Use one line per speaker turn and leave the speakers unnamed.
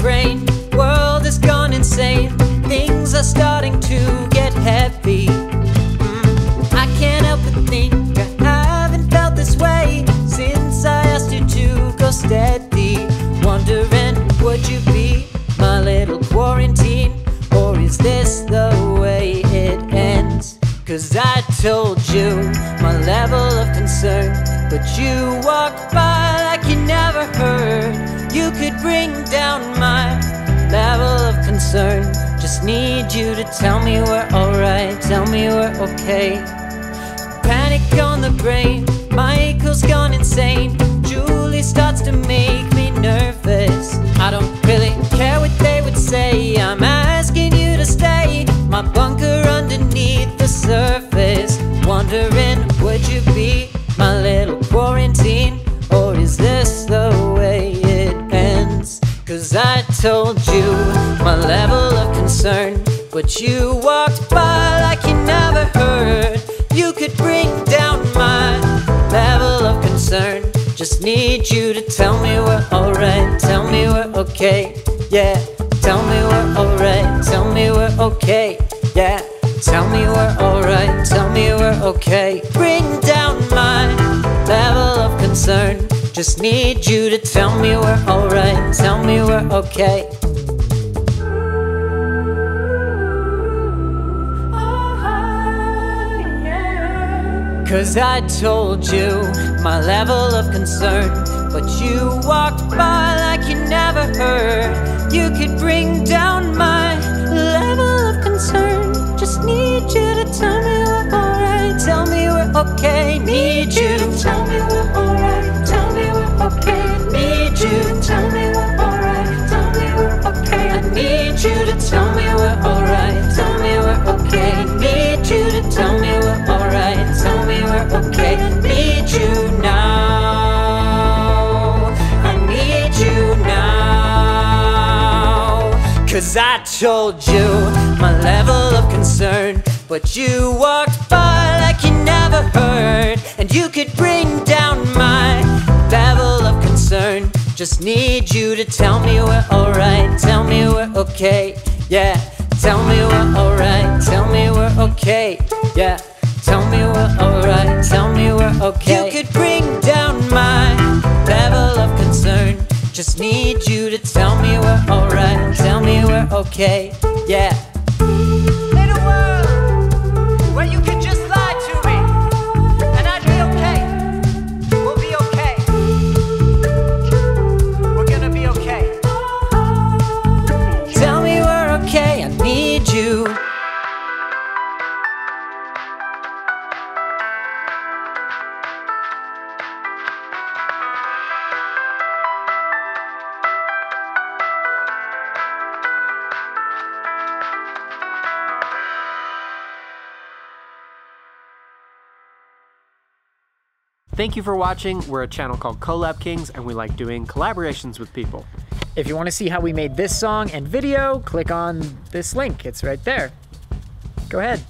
brain. World has gone insane. Things are starting to get heavy. Mm, I can't help but think I haven't felt this way since I asked you to go steady. Wondering, would you be my little quarantine? Or is this the way it ends? Cause I told you my level of concern, but you walked by like you never heard. You could bring down my level of concern. Just need you to tell me we're alright, tell me we're okay. Panic on the brain, Michael's gone insane. Julie starts to make me nervous. I don't really care what they would say. I'm asking you to stay. My bunker underneath the surface. Wondering, would you be Cause I told you my level of concern. But you walked by like you never heard. You could bring down my level of concern. Just need you to tell me we're alright. Tell me we're okay. Yeah. Tell me we're alright. Tell me we're okay. Yeah. Tell me we're alright. Tell me we're okay. Bring Just need you to tell me we're alright. Tell me we're okay. Cause I told you my level of concern, but you walked by like you never heard. You could bring down my level of concern. Just need you to tell me we're alright, tell me we're okay. Need you to tell me we're alright, need you to tell me we're alright, tell me we're okay. Need you to tell me we're alright, tell me we're okay. Need you now. I need you now. Cause I told you my level of concern, but you walked by like you never heard. And you could bring down my level of concern. Just need you to tell me we're alright, okay, yeah. Tell me we're alright, tell me we're okay, yeah. Tell me we're alright, tell me we're okay. You could bring down my level of concern. Just need you to tell me we're alright, tell me we're okay, yeah.
Thank you for watching. We're a channel called Collab Kings, and we like doing collaborations with people.
If you want to see how we made this song and video, click on this link. It's right there. Go ahead.